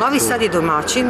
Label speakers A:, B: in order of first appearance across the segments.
A: Novi Sad je domaćin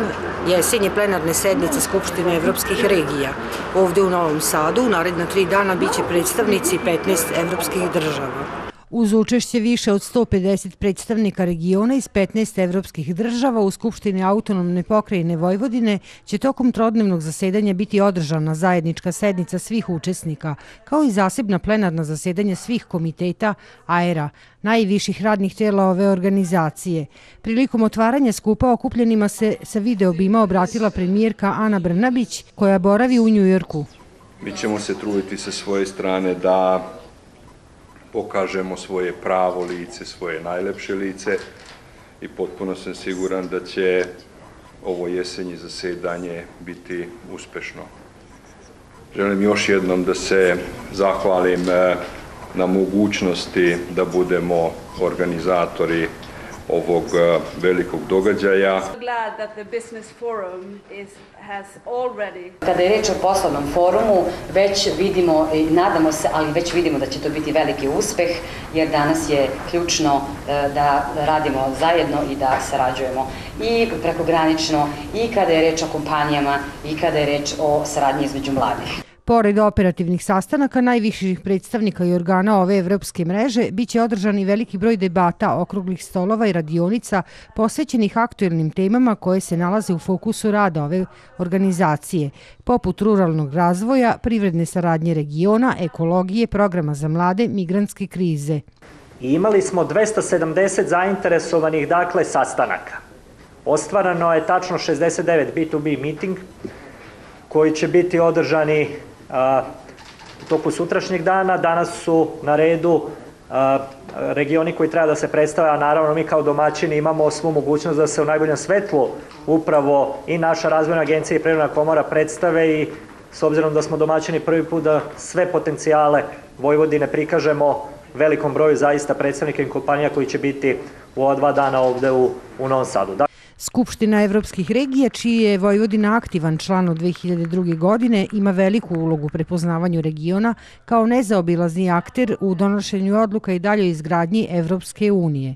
A: jesenje plenarne sednice Skupštine evropskih regija. Ovde u Novom Sadu u naredna tri dana biće predstavnici 15 evropskih država.
B: Uz učešće više od 150 predstavnika regiona iz 15 evropskih država u Skupštini autonomne pokrajine Vojvodine će tokom trodnevnog zasedanja biti održana zajednička sednica svih učesnika, kao i zasebna plenarna zasedanja svih komiteta AERA, najviših radnih tela ove organizacije. Prilikom otvaranja skupa okupljenima se sa videobima obratila premijerka Ana Brnabić, koja boravi u Njujorku.
C: Mi ćemo se truditi sa svoje strane da pokažemo svoje pravo lice, svoje najlepše lice i potpuno sam siguran da će ovo jesenje zasedanje biti uspešno. Želim još jednom da se zahvalim eh, na mogućnosti da budemo organizatori ovog velikog događaja.
D: Kada je reč o poslovnom forumu, već vidimo i nadamo se, ali već vidimo da će to biti veliki uspeh, jer danas je ključno eh, da radimo zajedno i da sarađujemo i prekogranično, i kada je reč o kompanijama, i kada je reč o saradnji između mladih.
B: Pored operativnih sastanaka najviših predstavnika i organa ove evropske mreže, bit će održan i veliki broj debata, okruglih stolova i radionica posvećenih aktuelnim temama koje se nalaze u fokusu rada ove organizacije, poput ruralnog razvoja, privredne saradnje regiona, ekologije, programa za mlade, migrantske krize.
E: Imali smo 270 zainteresovanih dakle sastanaka. Ostvarano je tačno 69 B2B meeting koji će biti održani u toku sutrašnjeg dana. Danas su na redu regioni koji treba da se predstave, a naravno mi kao domaćini imamo svu mogućnost da se u najboljem svetlu upravo i naša razvojna agencija i prirodna komora predstave i s obzirom da smo domaćini prvi put da sve potencijale Vojvodine prikažemo velikom broju zaista predstavnika i kompanija koji će biti u ova dva dana ovde u, u Novom Sadu.
B: Skupština evropskih regija, čiji je Vojvodina aktivan član od 2002. godine, ima veliku ulogu u prepoznavanju regiona kao nezaobilazni akter u donošenju odluka i daljoj izgradnji Evropske unije.